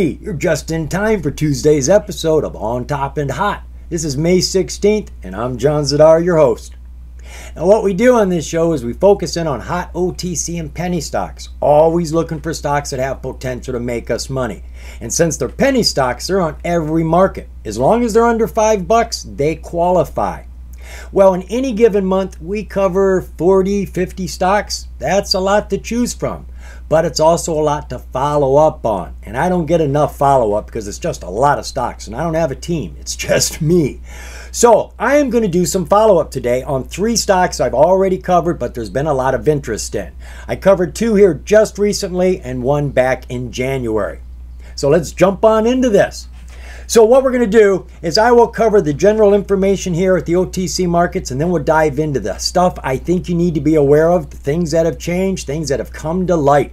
Hey, you're just in time for Tuesday's episode of On Top and Hot. This is May 16th, and I'm John Zidar, your host. Now, what we do on this show is we focus in on hot OTC and penny stocks, always looking for stocks that have potential to make us money. And since they're penny stocks, they're on every market. As long as they're under five bucks, they qualify. Well, in any given month, we cover 40, 50 stocks. That's a lot to choose from, but it's also a lot to follow up on. And I don't get enough follow up because it's just a lot of stocks and I don't have a team. It's just me. So I am going to do some follow up today on three stocks I've already covered, but there's been a lot of interest in. I covered two here just recently and one back in January. So let's jump on into this. So what we're going to do is I will cover the general information here at the OTC markets and then we'll dive into the stuff I think you need to be aware of, the things that have changed, things that have come to light.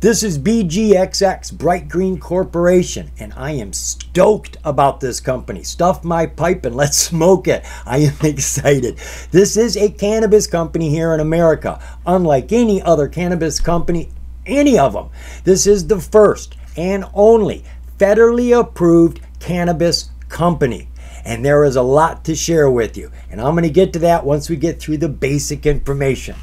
This is BGXX, Bright Green Corporation, and I am stoked about this company. Stuff my pipe and let's smoke it. I am excited. This is a cannabis company here in America. Unlike any other cannabis company, any of them, this is the first and only federally approved cannabis company. And there is a lot to share with you. And I'm going to get to that once we get through the basic information.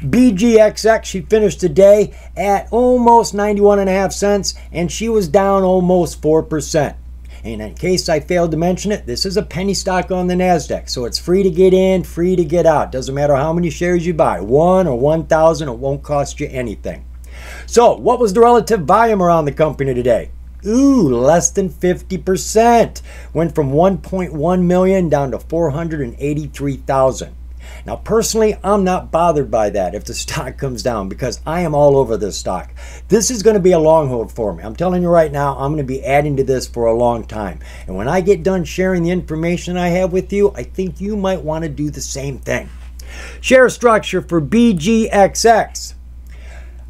BGXX, she finished today at almost 91 cents, and she was down almost 4%. And in case I failed to mention it, this is a penny stock on the NASDAQ. So it's free to get in, free to get out. Doesn't matter how many shares you buy, one or 1,000, it won't cost you anything. So, what was the relative volume around the company today? Ooh, less than 50%. Went from 1.1 million down to 483,000. Now, personally, I'm not bothered by that if the stock comes down because I am all over this stock. This is going to be a long hold for me. I'm telling you right now, I'm going to be adding to this for a long time. And when I get done sharing the information I have with you, I think you might want to do the same thing. Share structure for BGXX.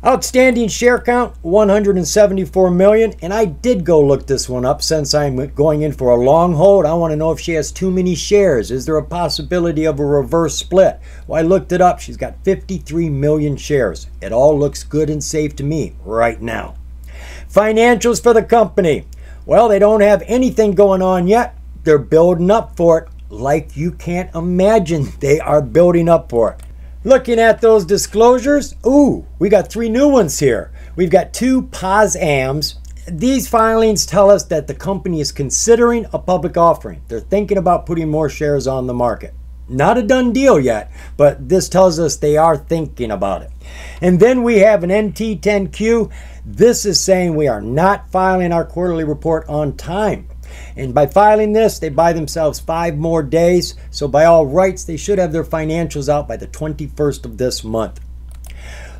Outstanding share count 174 million, and I did go look this one up since I'm going in for a long hold. I want to know if she has too many shares. Is there a possibility of a reverse split? Well, I looked it up. She's got 53 million shares. It all looks good and safe to me right now. Financials for the company. Well, they don't have anything going on yet. They're building up for it like you can't imagine. They are building up for it. Looking at those disclosures, ooh, we got three new ones here. We've got two POSAMs. These filings tell us that the company is considering a public offering. They're thinking about putting more shares on the market. Not a done deal yet, but this tells us they are thinking about it. And then we have an NT10Q. This is saying we are not filing our quarterly report on time. And by filing this, they buy themselves five more days. So, by all rights, they should have their financials out by the 21st of this month.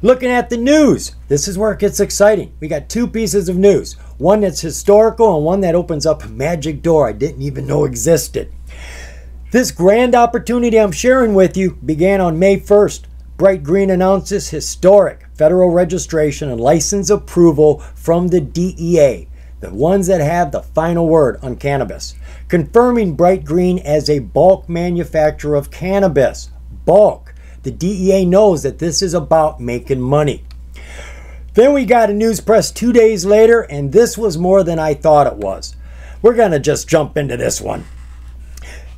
Looking at the news, this is where it gets exciting. We got two pieces of news one that's historical and one that opens up a magic door I didn't even know existed. This grand opportunity I'm sharing with you began on May 1st. Bright Green announces historic federal registration and license approval from the DEA the ones that have the final word on cannabis, confirming Bright Green as a bulk manufacturer of cannabis. Bulk. The DEA knows that this is about making money. Then we got a news press two days later, and this was more than I thought it was. We're going to just jump into this one.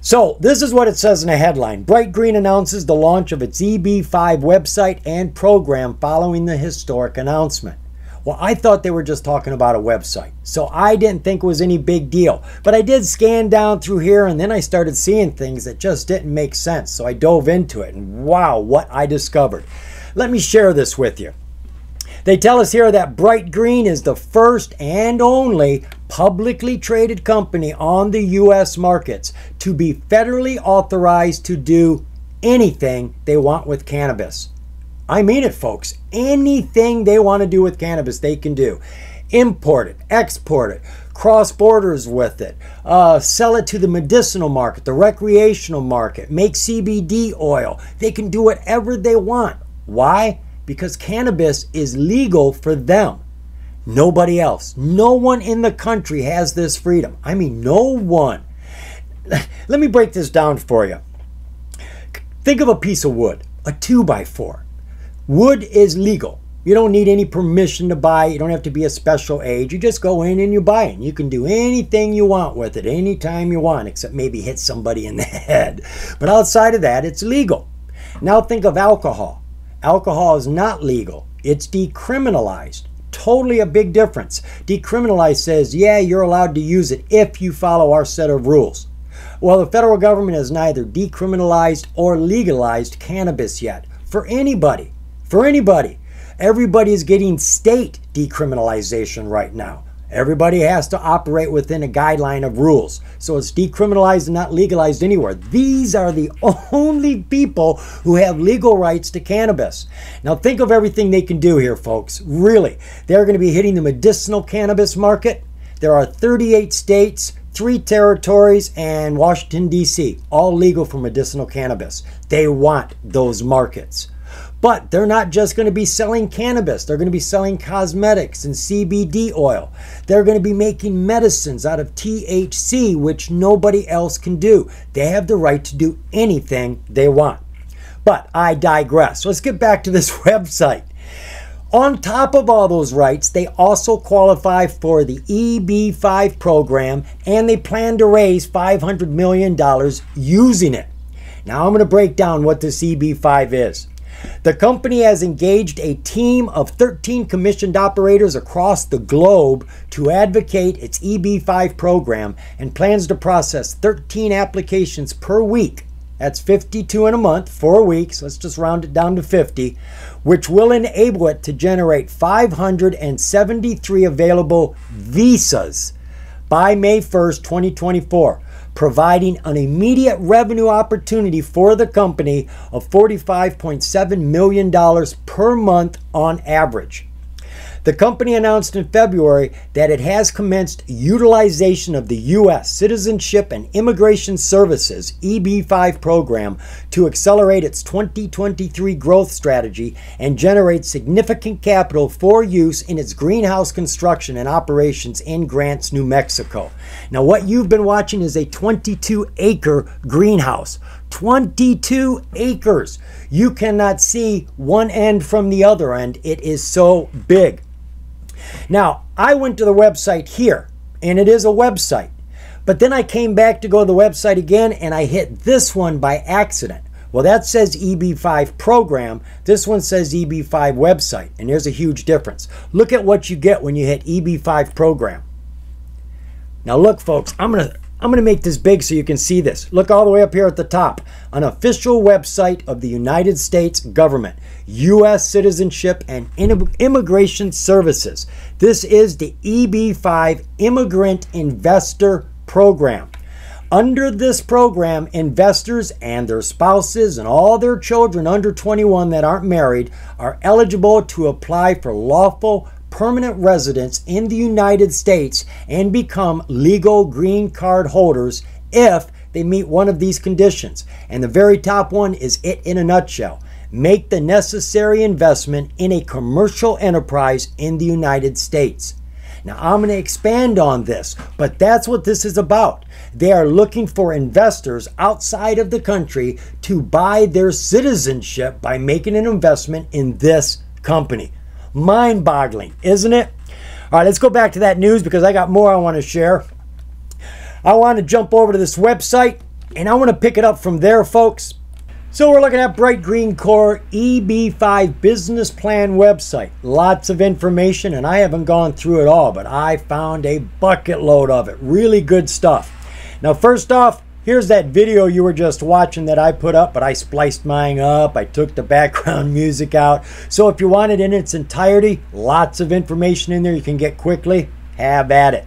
So, this is what it says in a headline Bright Green announces the launch of its EB5 website and program following the historic announcement. Well, I thought they were just talking about a website. So I didn't think it was any big deal. But I did scan down through here and then I started seeing things that just didn't make sense. So I dove into it and wow, what I discovered. Let me share this with you. They tell us here that Bright Green is the first and only publicly traded company on the U.S. markets to be federally authorized to do anything they want with cannabis. I mean it, folks. Anything they want to do with cannabis, they can do. Import it, export it, cross borders with it, uh, sell it to the medicinal market, the recreational market, make CBD oil. They can do whatever they want. Why? Because cannabis is legal for them. Nobody else. No one in the country has this freedom. I mean, no one. Let me break this down for you. Think of a piece of wood, a 2 by 4 Wood is legal. You don't need any permission to buy. You don't have to be a special age. You just go in and you buy it. And you can do anything you want with it anytime you want, except maybe hit somebody in the head. But outside of that, it's legal. Now think of alcohol. Alcohol is not legal, it's decriminalized. Totally a big difference. Decriminalized says, yeah, you're allowed to use it if you follow our set of rules. Well, the federal government has neither decriminalized or legalized cannabis yet for anybody. For anybody. Everybody is getting state decriminalization right now. Everybody has to operate within a guideline of rules. So it's decriminalized and not legalized anywhere. These are the only people who have legal rights to cannabis. Now think of everything they can do here, folks. Really. They're going to be hitting the medicinal cannabis market. There are 38 states, three territories, and Washington, D.C., all legal for medicinal cannabis. They want those markets. But they're not just going to be selling cannabis, they're going to be selling cosmetics and CBD oil. They're going to be making medicines out of THC, which nobody else can do. They have the right to do anything they want. But I digress. Let's get back to this website. On top of all those rights, they also qualify for the EB5 program and they plan to raise $500 million using it. Now, I'm going to break down what this EB5 is. The company has engaged a team of 13 commissioned operators across the globe to advocate its EB5 program and plans to process 13 applications per week. That's 52 in a month, four weeks. Let's just round it down to 50, which will enable it to generate 573 available visas by May 1st, 2024 providing an immediate revenue opportunity for the company of $45.7 million per month on average. The company announced in February that it has commenced utilization of the U.S. Citizenship and Immigration Services EB5 program to accelerate its 2023 growth strategy and generate significant capital for use in its greenhouse construction and operations in Grants, New Mexico. Now, what you've been watching is a 22 acre greenhouse. 22 acres. You cannot see one end from the other end. It is so big. Now, I went to the website here, and it is a website. But then I came back to go to the website again, and I hit this one by accident. Well, that says EB5 program. This one says EB5 website, and there's a huge difference. Look at what you get when you hit EB5 program. Now, look, folks, I'm going to I'm going to make this big so you can see this. Look all the way up here at the top. An official website of the United States government, U.S. Citizenship and Immigration Services. This is the EB5 Immigrant Investor Program. Under this program, investors and their spouses and all their children under 21 that aren't married are eligible to apply for lawful permanent residents in the United States and become legal green card holders if they meet one of these conditions. And the very top one is it in a nutshell. Make the necessary investment in a commercial enterprise in the United States. Now, I'm going to expand on this, but that's what this is about. They are looking for investors outside of the country to buy their citizenship by making an investment in this company. Mind boggling, isn't it? All right, let's go back to that news because I got more I want to share. I want to jump over to this website and I want to pick it up from there, folks. So we're looking at Bright Green Core EB5 business plan website. Lots of information and I haven't gone through it all, but I found a bucket load of it. Really good stuff. Now, first off, Here's that video you were just watching that I put up, but I spliced mine up. I took the background music out. So if you want it in its entirety, lots of information in there you can get quickly. Have at it.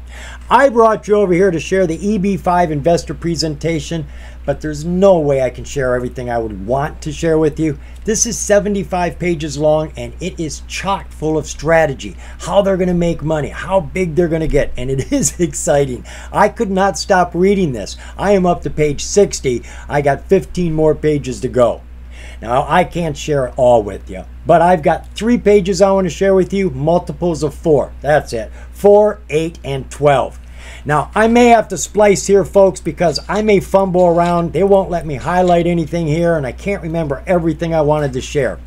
I brought you over here to share the EB5 investor presentation but there's no way I can share everything I would want to share with you. This is 75 pages long and it is chock full of strategy, how they're going to make money, how big they're going to get, and it is exciting. I could not stop reading this. I am up to page 60. I got 15 more pages to go. Now, I can't share it all with you, but I've got three pages I want to share with you, multiples of four. That's it. Four, eight, and 12. Now, I may have to splice here, folks, because I may fumble around. They won't let me highlight anything here, and I can't remember everything I wanted to share.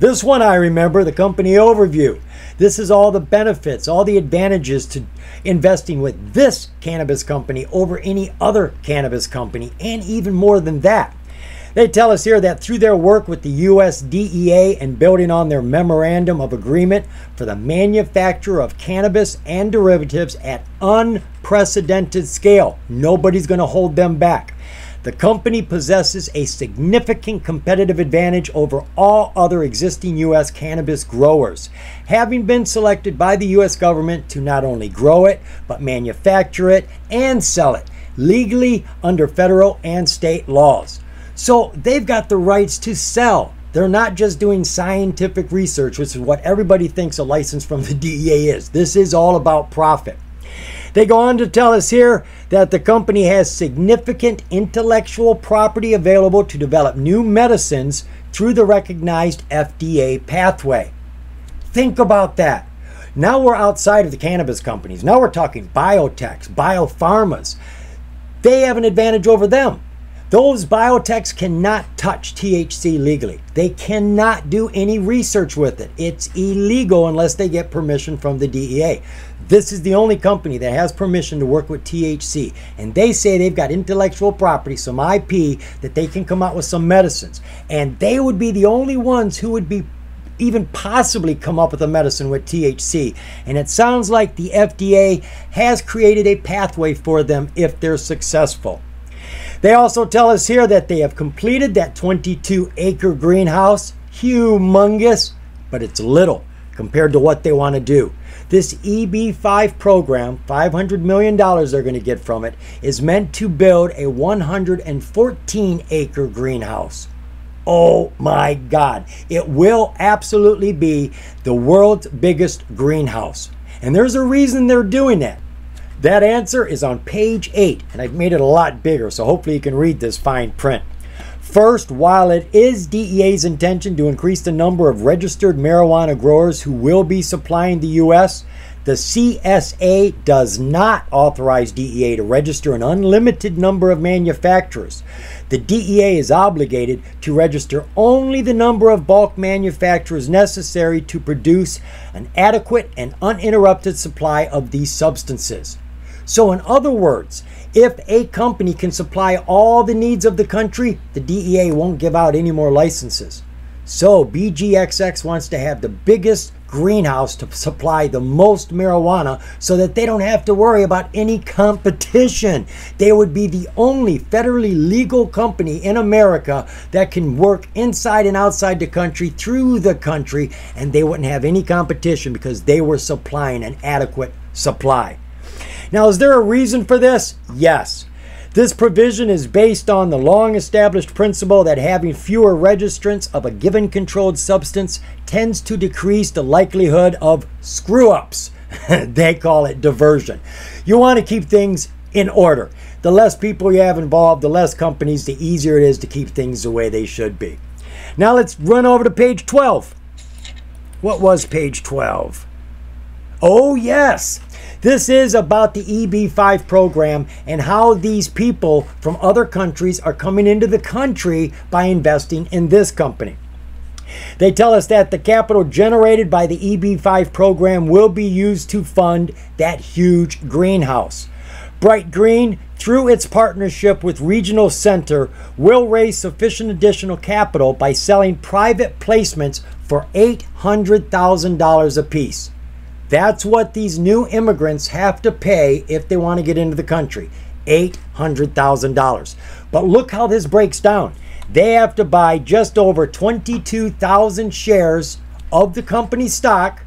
This one I remember, the company overview. This is all the benefits, all the advantages to investing with this cannabis company over any other cannabis company, and even more than that. They tell us here that through their work with the US DEA and building on their memorandum of agreement for the manufacture of cannabis and derivatives at unprecedented scale, nobody's going to hold them back. The company possesses a significant competitive advantage over all other existing U.S. cannabis growers, having been selected by the U.S. government to not only grow it, but manufacture it and sell it legally under federal and state laws. So they've got the rights to sell. They're not just doing scientific research, which is what everybody thinks a license from the DEA is. This is all about profit. They go on to tell us here that the company has significant intellectual property available to develop new medicines through the recognized FDA pathway. Think about that. Now we're outside of the cannabis companies. Now we're talking biotechs, biopharmas. They have an advantage over them those biotechs cannot touch THC legally. They cannot do any research with it. It's illegal unless they get permission from the DEA. This is the only company that has permission to work with THC. And they say they've got intellectual property, some IP, that they can come out with some medicines. And they would be the only ones who would be even possibly come up with a medicine with THC. And it sounds like the FDA has created a pathway for them if they're successful. They also tell us here that they have completed that 22 acre greenhouse. Humongous, but it's little compared to what they want to do. This EB5 program, $500 million they're going to get from it, is meant to build a 114 acre greenhouse. Oh my God. It will absolutely be the world's biggest greenhouse. And there's a reason they're doing that. That answer is on page 8, and I've made it a lot bigger, so hopefully you can read this fine print. First, while it is DEA's intention to increase the number of registered marijuana growers who will be supplying the U.S., the CSA does not authorize DEA to register an unlimited number of manufacturers. The DEA is obligated to register only the number of bulk manufacturers necessary to produce an adequate and uninterrupted supply of these substances. So, in other words, if a company can supply all the needs of the country, the DEA won't give out any more licenses. So, BGXX wants to have the biggest greenhouse to supply the most marijuana so that they don't have to worry about any competition. They would be the only federally legal company in America that can work inside and outside the country, through the country, and they wouldn't have any competition because they were supplying an adequate supply. Now, is there a reason for this? Yes. This provision is based on the long established principle that having fewer registrants of a given controlled substance tends to decrease the likelihood of screw ups. they call it diversion. You want to keep things in order. The less people you have involved, the less companies, the easier it is to keep things the way they should be. Now let's run over to page 12. What was page 12? Oh, yes. This is about the EB5 program and how these people from other countries are coming into the country by investing in this company. They tell us that the capital generated by the EB5 program will be used to fund that huge greenhouse. Bright Green, through its partnership with Regional Center, will raise sufficient additional capital by selling private placements for $800,000 apiece. That's what these new immigrants have to pay if they want to get into the country $800,000. But look how this breaks down. They have to buy just over 22,000 shares of the company stock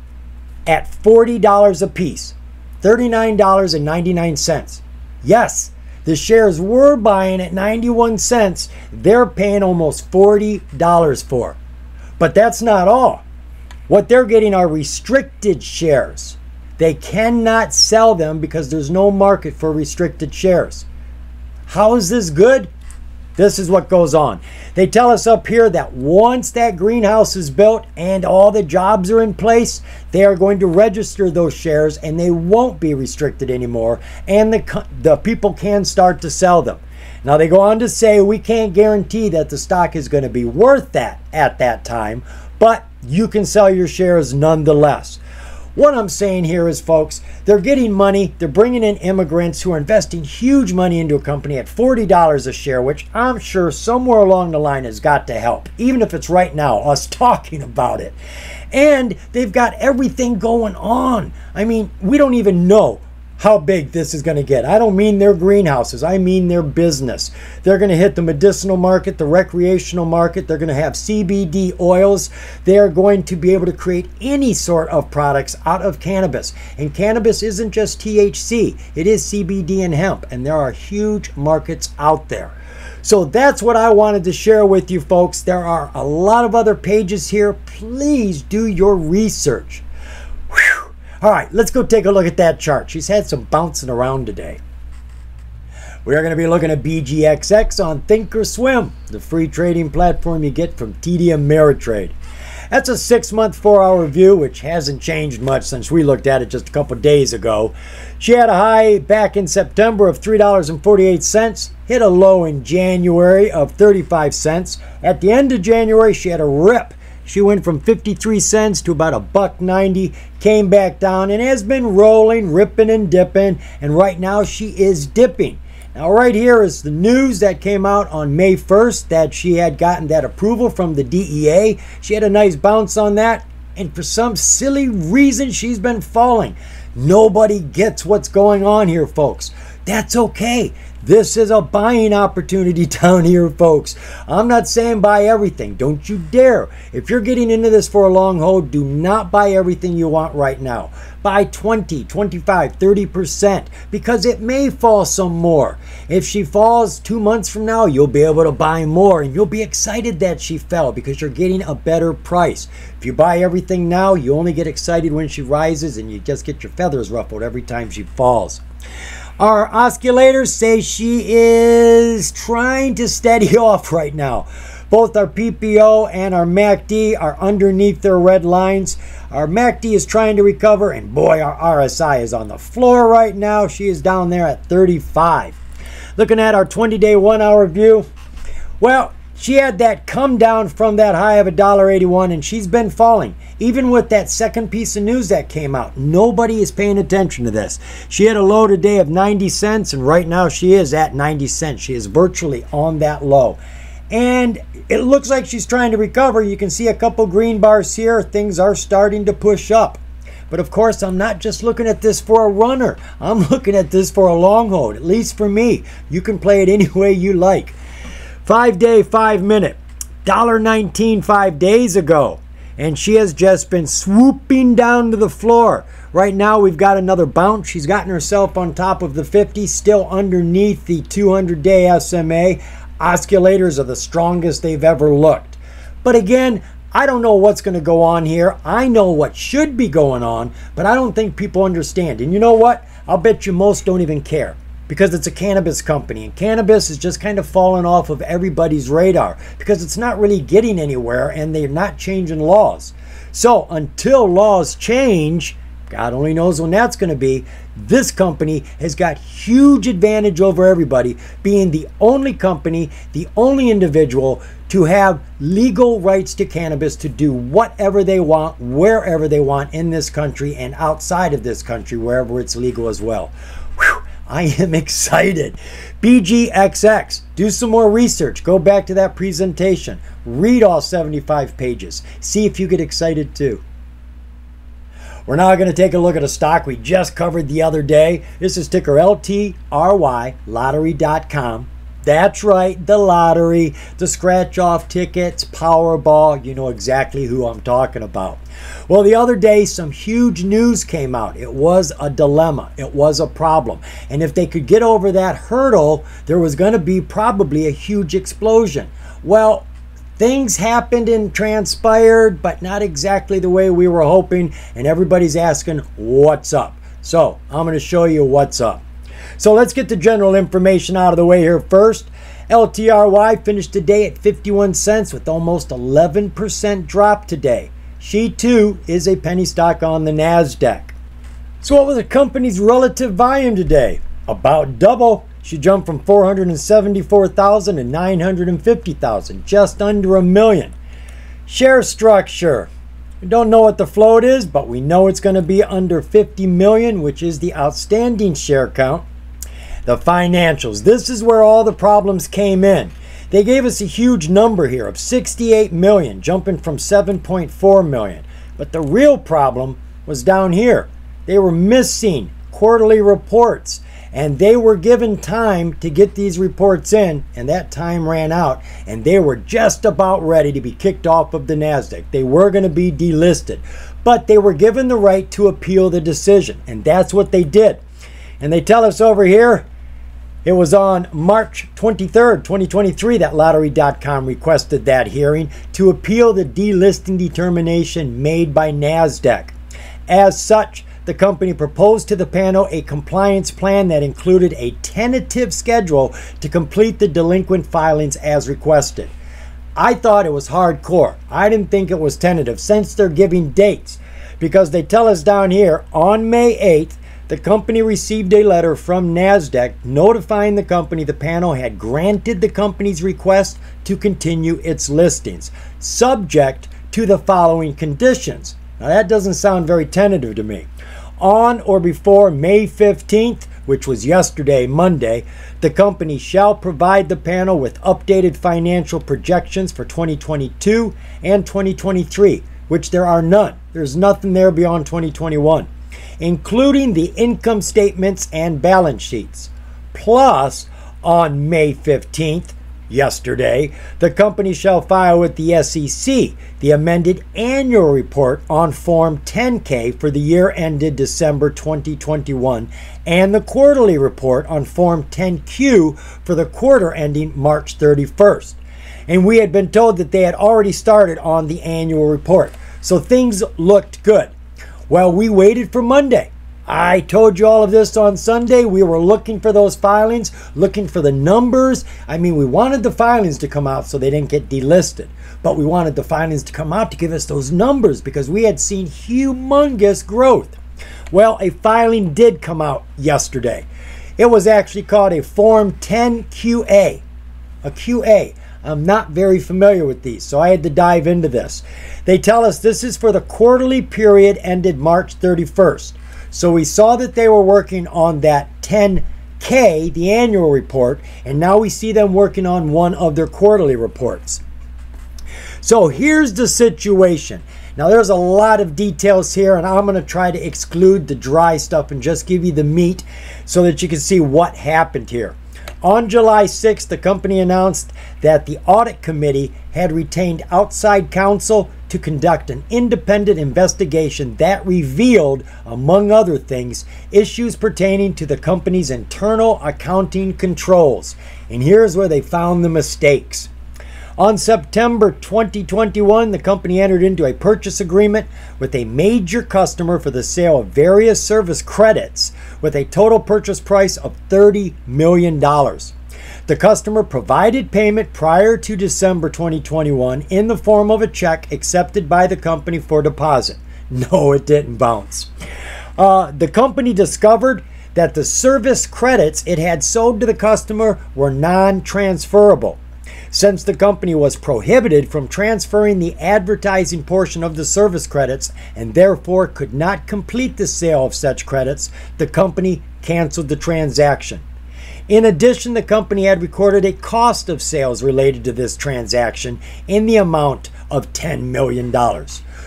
at $40 a piece, $39.99. Yes, the shares we're buying at 91 cents, they're paying almost $40 for. But that's not all. What they're getting are restricted shares. They cannot sell them because there's no market for restricted shares. How is this good? This is what goes on. They tell us up here that once that greenhouse is built and all the jobs are in place, they are going to register those shares and they won't be restricted anymore, and the, the people can start to sell them. Now, they go on to say we can't guarantee that the stock is going to be worth that at that time, but you can sell your shares nonetheless. What I'm saying here is, folks, they're getting money. They're bringing in immigrants who are investing huge money into a company at $40 a share, which I'm sure somewhere along the line has got to help, even if it's right now, us talking about it. And they've got everything going on. I mean, we don't even know how big this is going to get. I don't mean their greenhouses, I mean their business. They're going to hit the medicinal market, the recreational market. They're going to have CBD oils. They're going to be able to create any sort of products out of cannabis. And cannabis isn't just THC, it is CBD and hemp. And there are huge markets out there. So that's what I wanted to share with you folks. There are a lot of other pages here. Please do your research. All right, let's go take a look at that chart. She's had some bouncing around today. We are going to be looking at BGXX on Thinkorswim, the free trading platform you get from TD Ameritrade. That's a six month, four hour view, which hasn't changed much since we looked at it just a couple days ago. She had a high back in September of $3.48, hit a low in January of 35 cents. At the end of January, she had a rip she went from 53 cents to about a buck 90, came back down and has been rolling, ripping and dipping, and right now she is dipping. Now, right here is the news that came out on May 1st that she had gotten that approval from the DEA. She had a nice bounce on that, and for some silly reason, she's been falling. Nobody gets what's going on here, folks. That's okay. This is a buying opportunity down here, folks. I'm not saying buy everything. Don't you dare. If you're getting into this for a long hold, do not buy everything you want right now. Buy 20, 25, 30% because it may fall some more. If she falls two months from now, you'll be able to buy more and you'll be excited that she fell because you're getting a better price. If you buy everything now, you only get excited when she rises and you just get your feathers ruffled every time she falls. Our oscillators say she is trying to steady off right now. Both our PPO and our MACD are underneath their red lines. Our MACD is trying to recover, and boy, our RSI is on the floor right now. She is down there at 35. Looking at our 20 day, one hour view, well, she had that come down from that high of $1.81 and she's been falling. Even with that second piece of news that came out, nobody is paying attention to this. She had a low today of 90 cents and right now she is at 90 cents. She is virtually on that low. And it looks like she's trying to recover. You can see a couple green bars here. Things are starting to push up. But of course, I'm not just looking at this for a runner. I'm looking at this for a long hold, at least for me. You can play it any way you like. Five day, five minute. $1.19 five days ago. And she has just been swooping down to the floor. Right now, we've got another bounce. She's gotten herself on top of the 50, still underneath the 200 day SMA. Oscillators are the strongest they've ever looked. But again, I don't know what's going to go on here. I know what should be going on, but I don't think people understand. And you know what? I'll bet you most don't even care because it's a cannabis company and cannabis is just kind of falling off of everybody's radar because it's not really getting anywhere and they're not changing laws. So until laws change, God only knows when that's going to be. This company has got huge advantage over everybody, being the only company, the only individual to have legal rights to cannabis to do whatever they want, wherever they want in this country and outside of this country, wherever it's legal as well. I am excited. BGXX, do some more research. Go back to that presentation. Read all 75 pages. See if you get excited too. We're now going to take a look at a stock we just covered the other day. This is ticker LTRY, lottery.com. That's right, the lottery, the scratch off tickets, Powerball. You know exactly who I'm talking about. Well, the other day, some huge news came out. It was a dilemma, it was a problem. And if they could get over that hurdle, there was going to be probably a huge explosion. Well, things happened and transpired, but not exactly the way we were hoping. And everybody's asking, what's up? So I'm going to show you what's up. So let's get the general information out of the way here first. LTRY finished today at 51 cents with almost 11% drop today. She too is a penny stock on the NASDAQ. So, what was the company's relative volume today? About double. She jumped from 474,000 to 950,000, just under a million. Share structure. We don't know what the float is, but we know it's going to be under 50 million, which is the outstanding share count. The financials. This is where all the problems came in. They gave us a huge number here of 68 million, jumping from 7.4 million. But the real problem was down here. They were missing quarterly reports and they were given time to get these reports in and that time ran out and they were just about ready to be kicked off of the Nasdaq. They were going to be delisted, but they were given the right to appeal the decision and that's what they did. And they tell us over here it was on March 23rd, 2023, that Lottery.com requested that hearing to appeal the delisting determination made by NASDAQ. As such, the company proposed to the panel a compliance plan that included a tentative schedule to complete the delinquent filings as requested. I thought it was hardcore. I didn't think it was tentative since they're giving dates because they tell us down here on May 8th the company received a letter from NASDAQ notifying the company the panel had granted the company's request to continue its listings, subject to the following conditions. Now, that doesn't sound very tentative to me. On or before May 15th, which was yesterday, Monday, the company shall provide the panel with updated financial projections for 2022 and 2023, which there are none. There's nothing there beyond 2021 including the income statements and balance sheets. Plus, on May 15th, yesterday, the company shall file with the SEC the amended annual report on Form 10K for the year ended December 2021 and the quarterly report on Form 10Q for the quarter ending March 31st. And we had been told that they had already started on the annual report. So things looked good. Well, we waited for Monday. I told you all of this on Sunday. We were looking for those filings, looking for the numbers. I mean, we wanted the filings to come out so they didn't get delisted, but we wanted the filings to come out to give us those numbers because we had seen humongous growth. Well, a filing did come out yesterday. It was actually called a Form 10QA, a QA. I'm not very familiar with these, so I had to dive into this. They tell us this is for the quarterly period ended March 31st. So we saw that they were working on that 10K, the annual report, and now we see them working on one of their quarterly reports. So here's the situation. Now, there's a lot of details here, and I'm going to try to exclude the dry stuff and just give you the meat so that you can see what happened here. On July 6th, the company announced that the audit committee had retained outside counsel to conduct an independent investigation that revealed, among other things, issues pertaining to the company's internal accounting controls. And here's where they found the mistakes. On September 2021, the company entered into a purchase agreement with a major customer for the sale of various service credits with a total purchase price of $30 million. The customer provided payment prior to December 2021 in the form of a check accepted by the company for deposit. No, it didn't bounce. Uh, the company discovered that the service credits it had sold to the customer were non transferable since the company was prohibited from transferring the advertising portion of the service credits and therefore could not complete the sale of such credits, the company canceled the transaction. In addition, the company had recorded a cost of sales related to this transaction in the amount of $10 million.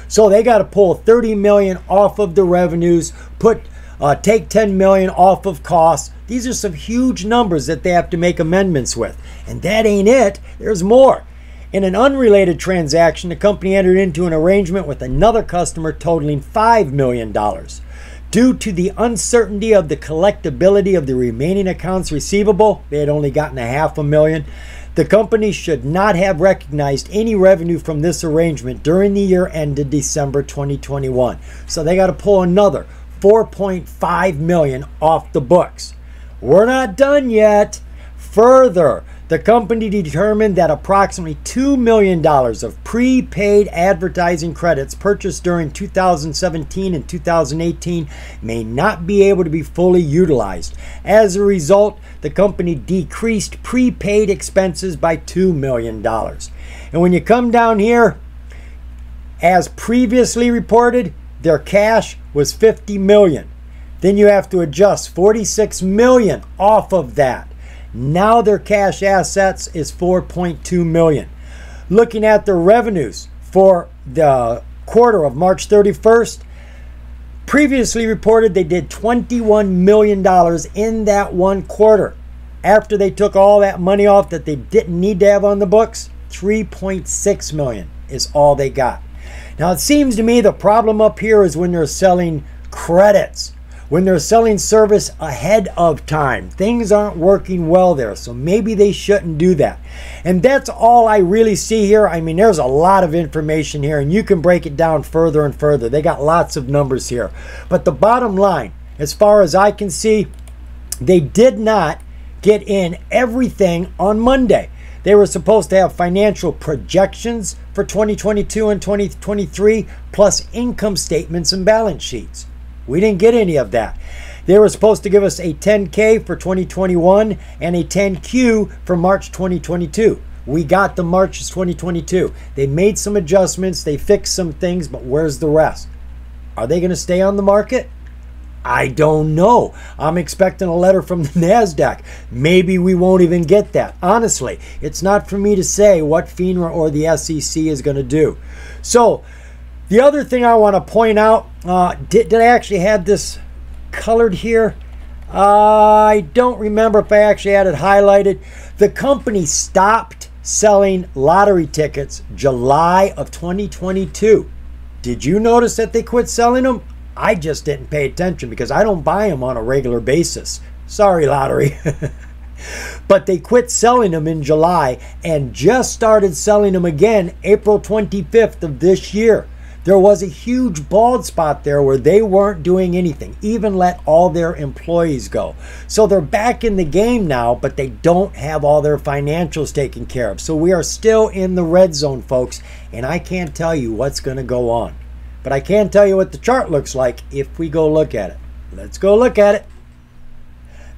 So they got to pull 30 million off of the revenues, put uh, take 10 million off of costs. These are some huge numbers that they have to make amendments with. And that ain't it. There's more. In an unrelated transaction, the company entered into an arrangement with another customer totaling $5 million. Due to the uncertainty of the collectability of the remaining accounts receivable, they had only gotten a half a million. The company should not have recognized any revenue from this arrangement during the year ended December 2021. So they got to pull another 4.5 million off the books. We're not done yet. Further, the company determined that approximately $2 million of prepaid advertising credits purchased during 2017 and 2018 may not be able to be fully utilized. As a result, the company decreased prepaid expenses by $2 million. And when you come down here, As previously reported, their cash was 50 million. Then you have to adjust 46 million off of that. Now their cash assets is 4.2 million. Looking at their revenues for the quarter of March 31st, previously reported they did $21 million in that one quarter. After they took all that money off that they didn't need to have on the books, 3.6 million is all they got. Now it seems to me the problem up here is when they're selling credits when they're selling service ahead of time. Things aren't working well there, so maybe they shouldn't do that. And that's all I really see here. I mean, there's a lot of information here, and you can break it down further and further. They got lots of numbers here. But the bottom line, as far as I can see, they did not get in everything on Monday. They were supposed to have financial projections for 2022 and 2023, plus income statements and balance sheets. We didn't get any of that. They were supposed to give us a 10K for 2021 and a 10Q for March 2022. We got the March 2022. They made some adjustments, they fixed some things, but where's the rest? Are they going to stay on the market? I don't know. I'm expecting a letter from the NASDAQ. Maybe we won't even get that. Honestly, it's not for me to say what FINRA or the SEC is going to do. So, the other thing I want to point out, uh, did, did I actually have this colored here? Uh, I don't remember if I actually had it highlighted. The company stopped selling lottery tickets July of 2022. Did you notice that they quit selling them? I just didn't pay attention because I don't buy them on a regular basis. Sorry, lottery. but they quit selling them in July and just started selling them again April 25th of this year. There was a huge bald spot there where they weren't doing anything, even let all their employees go. So they're back in the game now, but they don't have all their financials taken care of. So we are still in the red zone, folks, and I can't tell you what's going to go on. But I can tell you what the chart looks like if we go look at it. Let's go look at it.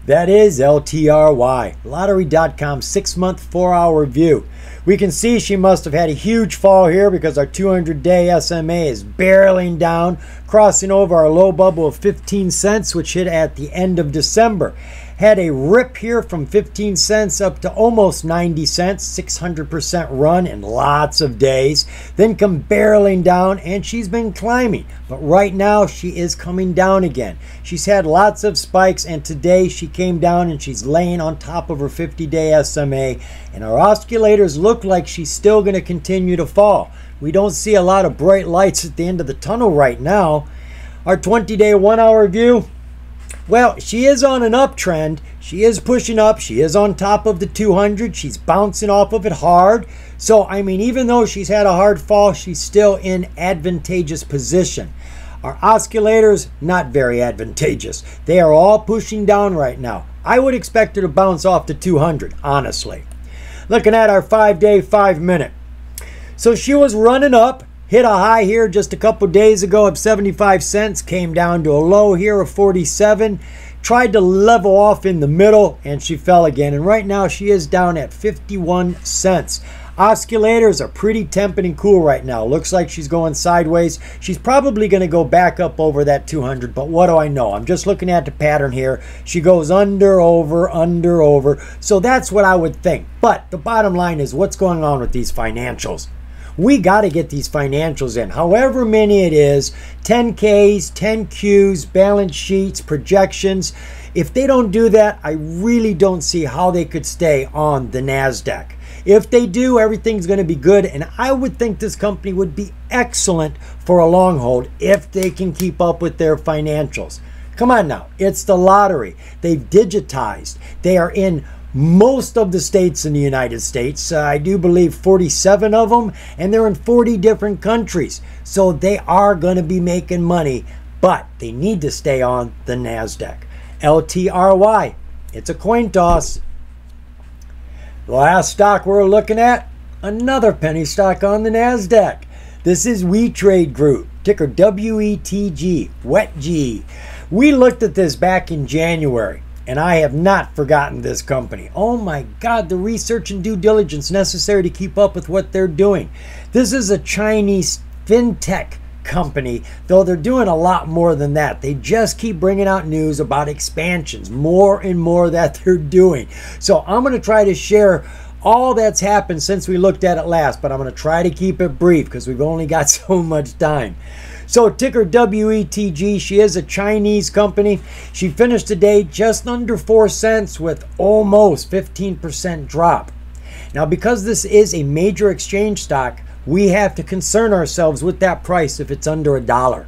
That is LTRY, lottery.com six month, four hour view. We can see she must have had a huge fall here because our 200 day SMA is barreling down, crossing over our low bubble of 15 cents, which hit at the end of December had a rip here from 15 cents up to almost 90 cents, 600% run in lots of days. Then come barreling down, and she's been climbing. But right now, she is coming down again. She's had lots of spikes, and today she came down and she's laying on top of her 50 day SMA. And our oscillators look like she's still going to continue to fall. We don't see a lot of bright lights at the end of the tunnel right now. Our 20 day one hour view, well, she is on an uptrend. She is pushing up. She is on top of the 200. She's bouncing off of it hard. So, I mean, even though she's had a hard fall, she's still in advantageous position. Our oscillators, not very advantageous. They are all pushing down right now. I would expect her to bounce off to 200, honestly. Looking at our five day, five minute. So she was running up hit a high here just a couple days ago of 75 cents, came down to a low here of 47, tried to level off in the middle, and she fell again. And right now she is down at 51 cents. Oscillators are pretty tempered and cool right now. Looks like she's going sideways. She's probably going to go back up over that 200, but what do I know? I'm just looking at the pattern here. She goes under, over, under, over. So that's what I would think. But the bottom line is what's going on with these financials? We got to get these financials in. However many it is 10Ks, 10Qs, balance sheets, projections. If they don't do that, I really don't see how they could stay on the NASDAQ. If they do, everything's going to be good. And I would think this company would be excellent for a long hold if they can keep up with their financials. Come on now, it's the lottery. They've digitized, they are in most of the states in the United States. Uh, I do believe 47 of them, and they're in 40 different countries. So they are going to be making money, but they need to stay on the NASDAQ. LTRY, it's a coin toss. Last stock we're looking at, another penny stock on the NASDAQ. This is We Trade Group, ticker WETG, WETG. We looked at this back in January and I have not forgotten this company. Oh my God, the research and due diligence necessary to keep up with what they're doing. This is a Chinese fintech company, though they're doing a lot more than that. They just keep bringing out news about expansions, more and more that they're doing. So I'm going to try to share all that's happened since we looked at it last, but I'm going to try to keep it brief because we've only got so much time. So, ticker WETG, she is a Chinese company. She finished today just under 4 cents with almost 15% drop. Now, because this is a major exchange stock, we have to concern ourselves with that price if it's under a dollar.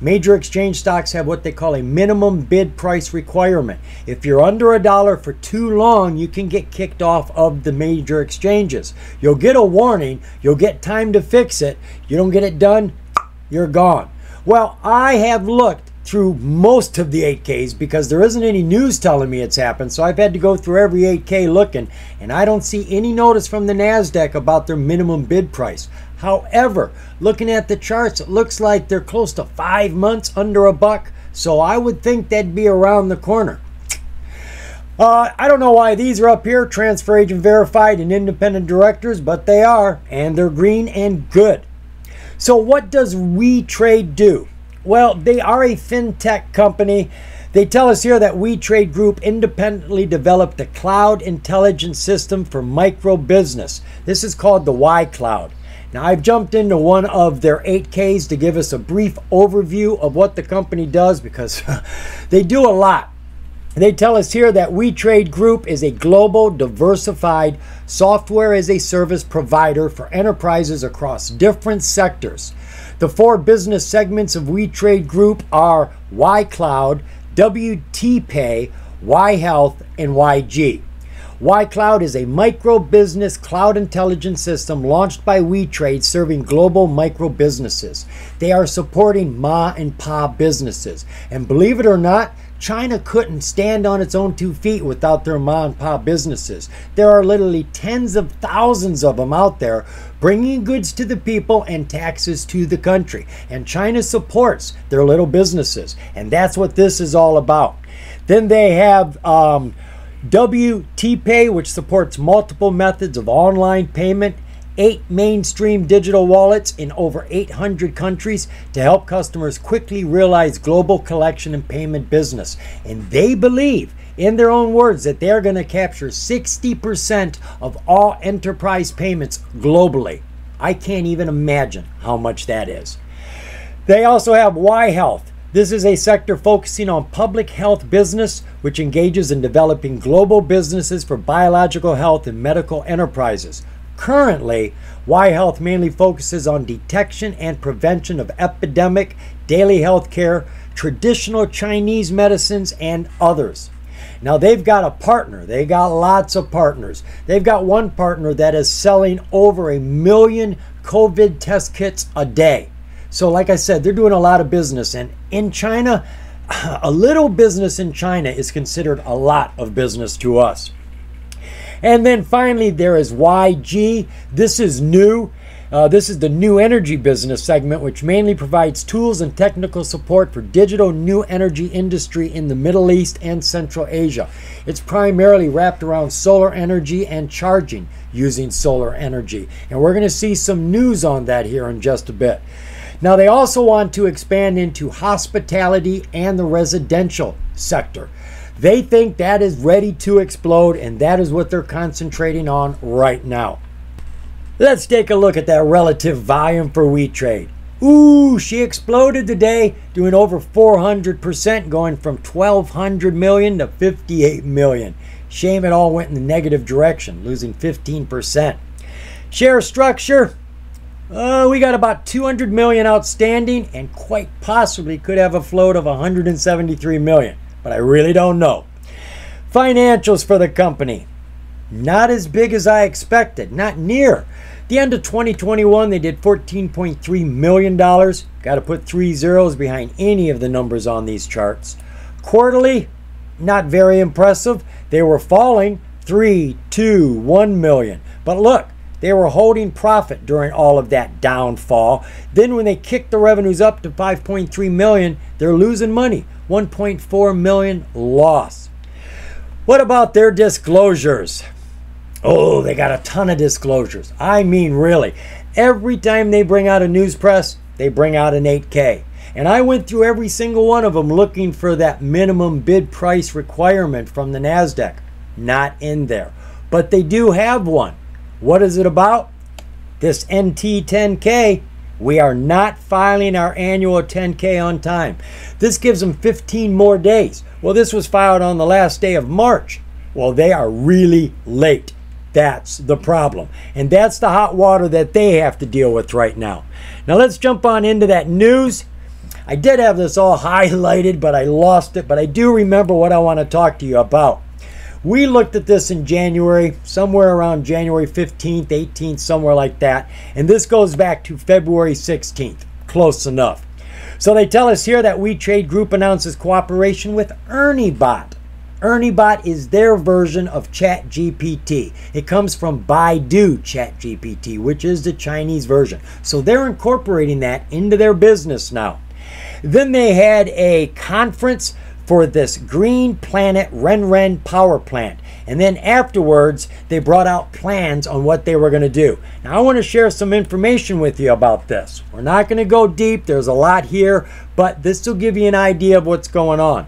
Major exchange stocks have what they call a minimum bid price requirement. If you're under a dollar for too long, you can get kicked off of the major exchanges. You'll get a warning, you'll get time to fix it. You don't get it done, you're gone. Well, I have looked through most of the 8Ks because there isn't any news telling me it's happened. So I've had to go through every 8K looking, and I don't see any notice from the NASDAQ about their minimum bid price. However, looking at the charts, it looks like they're close to five months under a buck. So I would think that'd be around the corner. Uh, I don't know why these are up here, transfer agent verified and independent directors, but they are, and they're green and good. So, what does WeTrade do? Well, they are a fintech company. They tell us here that WeTrade Group independently developed a cloud intelligence system for micro business. This is called the Y Cloud. Now, I've jumped into one of their 8Ks to give us a brief overview of what the company does because they do a lot. They tell us here that WeTrade Group is a global, diversified software as a service provider for enterprises across different sectors. The four business segments of WeTrade Group are YCloud, WTPay, YHealth, and YG. YCloud is a micro business cloud intelligence system launched by WeTrade serving global micro businesses. They are supporting ma and pa businesses. And believe it or not, China couldn't stand on its own two feet without their ma and pa businesses. There are literally tens of thousands of them out there bringing goods to the people and taxes to the country. And China supports their little businesses. And that's what this is all about. Then they have um, WTPay, which supports multiple methods of online payment eight mainstream digital wallets in over 800 countries to help customers quickly realize global collection and payment business. And they believe, in their own words, that they're going to capture 60% of all enterprise payments globally. I can't even imagine how much that is. They also have Y Health. This is a sector focusing on public health business, which engages in developing global businesses for biological health and medical enterprises. Currently, Y Health mainly focuses on detection and prevention of epidemic, daily health care, traditional Chinese medicines, and others. Now they've got a partner. They got lots of partners. They've got one partner that is selling over a million COVID test kits a day. So, like I said, they're doing a lot of business. And in China, a little business in China is considered a lot of business to us. And then finally, there is YG. This is new. Uh, this is the new energy business segment, which mainly provides tools and technical support for digital new energy industry in the Middle East and Central Asia. It's primarily wrapped around solar energy and charging using solar energy. And we're going to see some news on that here in just a bit. Now, they also want to expand into hospitality and the residential sector. They think that is ready to explode, and that is what they're concentrating on right now. Let's take a look at that relative volume for wheat WeTrade. Ooh, she exploded today, doing over 400%, going from 1,200 million to 58 million. Shame it all went in the negative direction, losing 15%. Share structure, uh, we got about 200 million outstanding and quite possibly could have a float of 173 million but I really don't know. Financials for the company. Not as big as I expected, not near. The end of 2021, they did $14.3 million. Got to put three zeros behind any of the numbers on these charts. Quarterly, not very impressive. They were falling three, two, one million. But look, they were holding profit during all of that downfall. Then when they kicked the revenues up to 5.3 million, they're losing money. 1.4 million loss. What about their disclosures? Oh, they got a ton of disclosures. I mean, really. Every time they bring out a news press, they bring out an 8K. And I went through every single one of them looking for that minimum bid price requirement from the NASDAQ. Not in there. But they do have one. What is it about? This NT10K. We are not filing our annual 10K on time. This gives them 15 more days. Well, this was filed on the last day of March. Well, they are really late. That's the problem. And that's the hot water that they have to deal with right now. Now, let's jump on into that news. I did have this all highlighted, but I lost it. But I do remember what I want to talk to you about. We looked at this in January, somewhere around January 15th, 18th, somewhere like that. And this goes back to February 16th. Close enough. So they tell us here that We Trade Group announces cooperation with ErnieBot. ErnieBot is their version of ChatGPT. It comes from Baidu ChatGPT, which is the Chinese version. So they're incorporating that into their business now. Then they had a conference for this Green Planet Renren power plant. And then afterwards, they brought out plans on what they were going to do. Now, I want to share some information with you about this. We're not going to go deep, there's a lot here, but this will give you an idea of what's going on.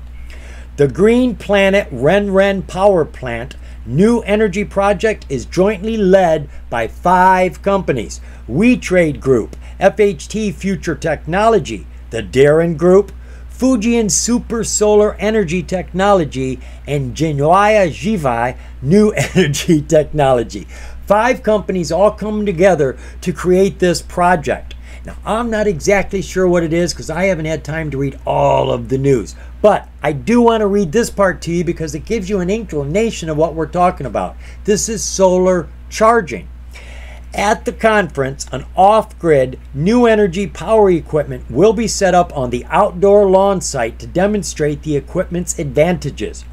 The Green Planet Renren Power Plant new energy project is jointly led by five companies We Trade Group, FHT Future Technology, the Darren Group, Fujian Super Solar Energy Technology, and Jinhua Jivai New Energy Technology. Five companies all come together to create this project. Now, I'm not exactly sure what it is because I haven't had time to read all of the news. But I do want to read this part to you because it gives you an inclination of what we're talking about. This is solar charging. At the conference, an off grid new energy power equipment will be set up on the outdoor lawn site to demonstrate the equipment's advantages.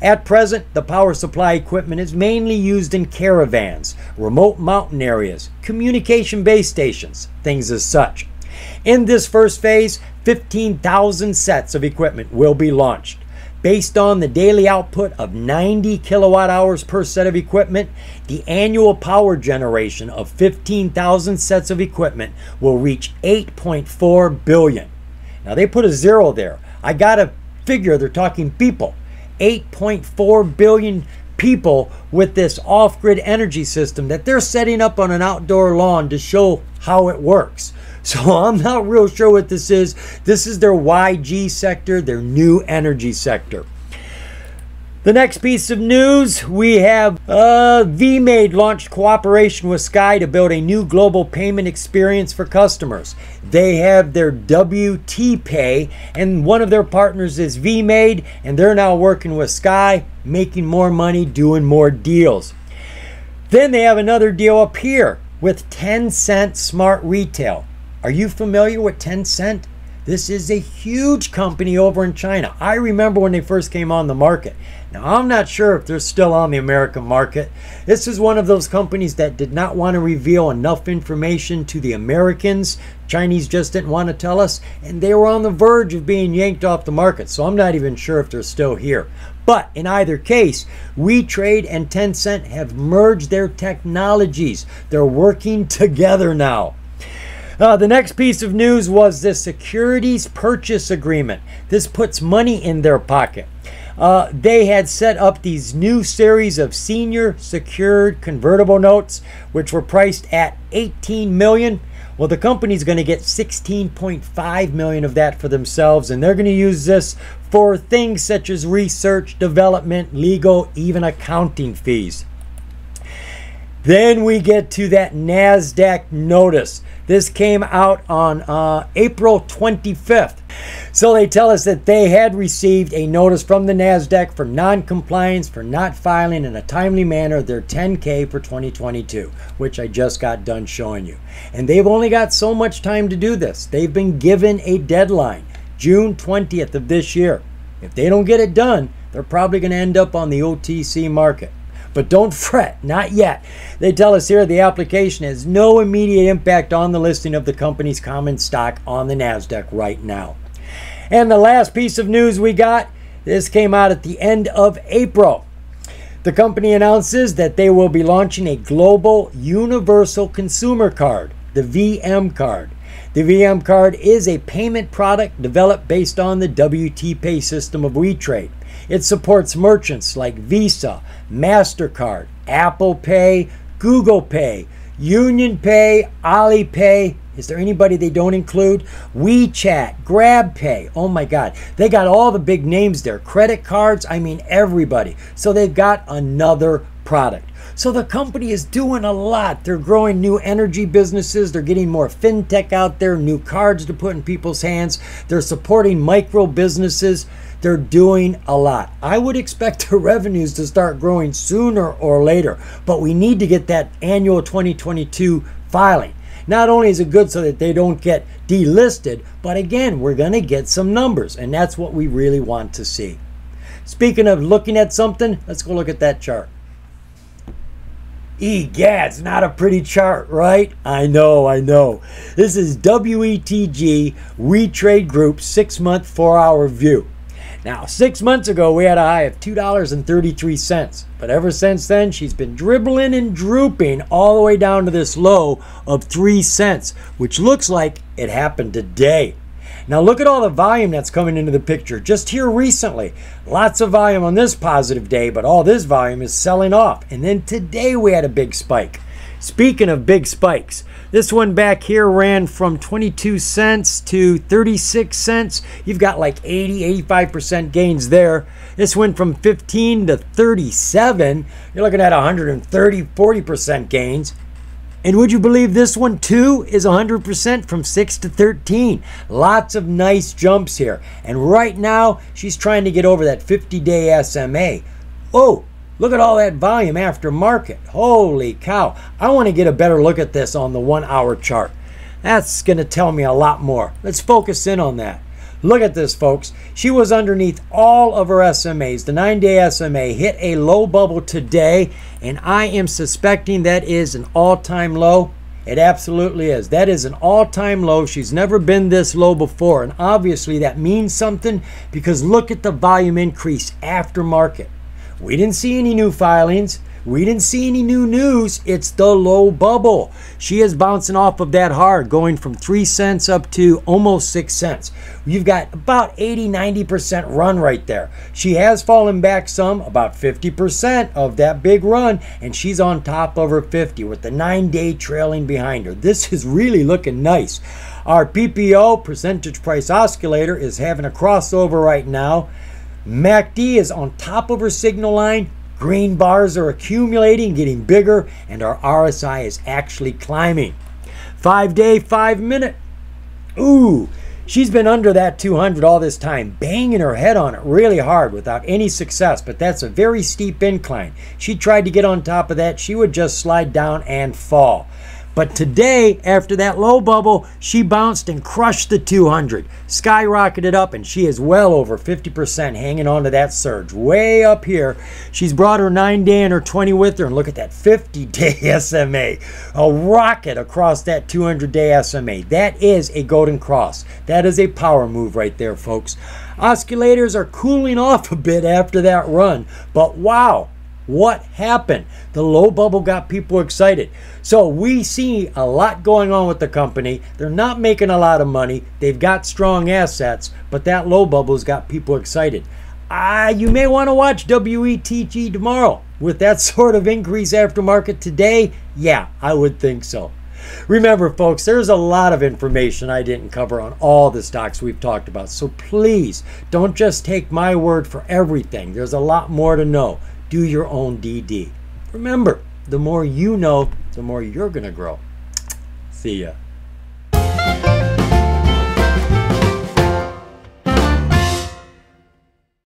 At present, the power supply equipment is mainly used in caravans, remote mountain areas, communication base stations, things as such. In this first phase, 15,000 sets of equipment will be launched. Based on the daily output of 90 kilowatt hours per set of equipment, the annual power generation of 15,000 sets of equipment will reach 8.4 billion. Now they put a zero there. I got to figure they're talking people. 8.4 billion people with this off grid energy system that they're setting up on an outdoor lawn to show how it works. So I'm not real sure what this is. This is their YG sector, their new energy sector. The next piece of news we have uh, VMade launched cooperation with Sky to build a new global payment experience for customers. They have their WT Pay, and one of their partners is VMade, and they're now working with Sky, making more money, doing more deals. Then they have another deal up here with Tencent Smart Retail. Are you familiar with Tencent? This is a huge company over in China. I remember when they first came on the market. Now, I'm not sure if they're still on the American market. This is one of those companies that did not want to reveal enough information to the Americans. Chinese just didn't want to tell us, and they were on the verge of being yanked off the market. So I'm not even sure if they're still here. But in either case, WeTrade and Tencent have merged their technologies. They're working together now. Uh, the next piece of news was the securities purchase agreement. This puts money in their pocket. Uh, they had set up these new series of senior secured convertible notes, which were priced at 18 million. Well, the company's going to get 16.5 million of that for themselves, and they're going to use this for things such as research, development, legal, even accounting fees. Then we get to that NASDAQ notice. This came out on uh, April 25th. So they tell us that they had received a notice from the NASDAQ for non compliance for not filing in a timely manner their 10K for 2022, which I just got done showing you. And they've only got so much time to do this. They've been given a deadline, June 20th of this year. If they don't get it done, they're probably going to end up on the OTC market. But don't fret, not yet. They tell us here the application has no immediate impact on the listing of the company's common stock on the NASDAQ right now. And the last piece of news we got this came out at the end of April. The company announces that they will be launching a global universal consumer card, the VM card. The VM card is a payment product developed based on the WTPay system of WeTrade. It supports merchants like Visa, MasterCard, Apple Pay, Google Pay, Union Pay, Alipay. Is there anybody they don't include? WeChat, GrabPay. Oh my God. They got all the big names there. Credit cards, I mean, everybody. So they've got another product. So the company is doing a lot. They're growing new energy businesses. They're getting more fintech out there, new cards to put in people's hands. They're supporting micro businesses. They're doing a lot. I would expect the revenues to start growing sooner or later, but we need to get that annual 2022 filing. Not only is it good so that they don't get delisted, but again, we're going to get some numbers, and that's what we really want to see. Speaking of looking at something, let's go look at that chart. Egads, not a pretty chart, right? I know, I know. This is WETG WeTrade Group six month, four hour view. Now, six months ago, we had a high of $2.33. But ever since then, she's been dribbling and drooping all the way down to this low of 3 cents, which looks like it happened today. Now look at all the volume that's coming into the picture just here recently. Lots of volume on this positive day, but all this volume is selling off. And then today we had a big spike. Speaking of big spikes, this one back here ran from 22 cents to 36 cents. You've got like 80, 85% gains there. This went from 15 to 37. You're looking at 130, 40% gains. And would you believe this one too is 100% from 6 to 13? Lots of nice jumps here. And right now, she's trying to get over that 50 day SMA. Oh, look at all that volume after market. Holy cow. I want to get a better look at this on the one hour chart. That's going to tell me a lot more. Let's focus in on that. Look at this, folks. She was underneath all of her SMAs. The nine day SMA hit a low bubble today, and I am suspecting that is an all time low. It absolutely is. That is an all time low. She's never been this low before, and obviously that means something because look at the volume increase after market. We didn't see any new filings. We didn't see any new news. It's the low bubble. She is bouncing off of that hard, going from 3 cents up to almost 6 cents. You've got about 80 90% run right there. She has fallen back some, about 50% of that big run, and she's on top of her 50 with the 9 day trailing behind her. This is really looking nice. Our PPO, percentage price oscillator, is having a crossover right now. MACD is on top of her signal line, Green bars are accumulating, getting bigger, and our RSI is actually climbing. Five day, five minute. Ooh, she's been under that 200 all this time, banging her head on it really hard without any success, but that's a very steep incline. She tried to get on top of that, she would just slide down and fall. But today, after that low bubble, she bounced and crushed the 200, skyrocketed up, and she is well over 50% hanging on to that surge. Way up here, she's brought her 9 day and her 20 with her, and look at that 50 day SMA. A rocket across that 200 day SMA. That is a golden cross. That is a power move right there, folks. Oscillators are cooling off a bit after that run, but wow, what happened? The low bubble got people excited. So we see a lot going on with the company. They're not making a lot of money. They've got strong assets, but that low bubble's got people excited. Uh, you may want to watch WETG tomorrow. With that sort of increase after market today, yeah, I would think so. Remember, folks, there's a lot of information I didn't cover on all the stocks we've talked about. So please don't just take my word for everything. There's a lot more to know do your own DD. Remember, the more you know, the more you're going to grow. See ya.